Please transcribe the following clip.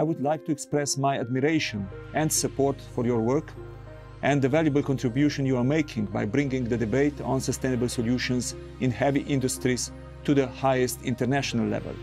I would like to express my admiration and support for your work and the valuable contribution you are making by bringing the debate on sustainable solutions in heavy industries to the highest international level.